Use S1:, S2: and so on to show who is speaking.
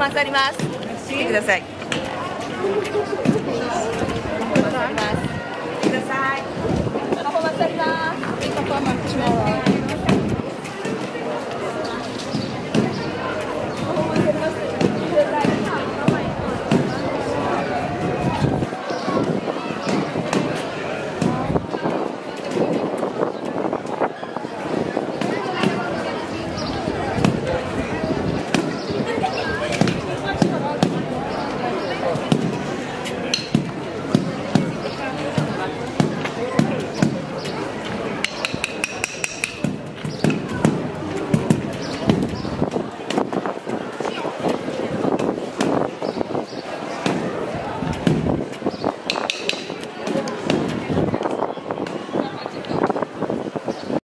S1: フォーマンスあります。来てください。